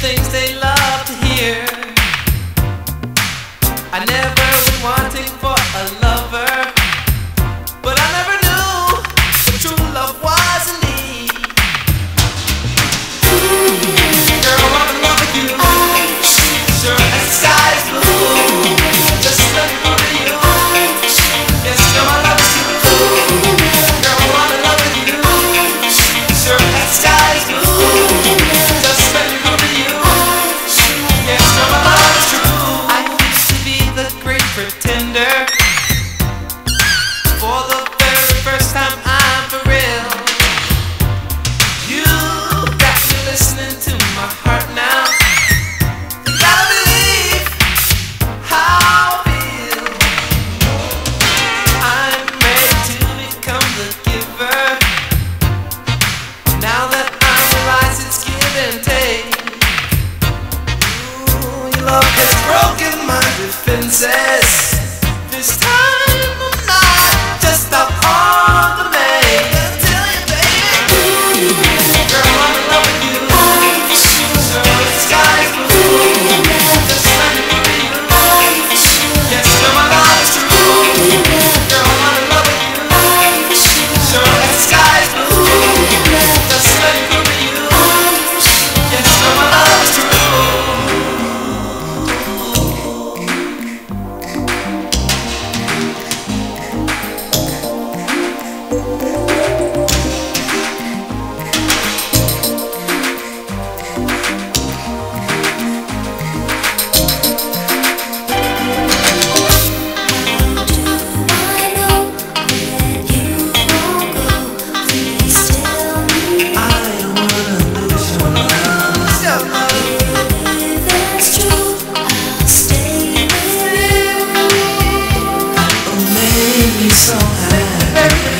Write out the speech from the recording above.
things there.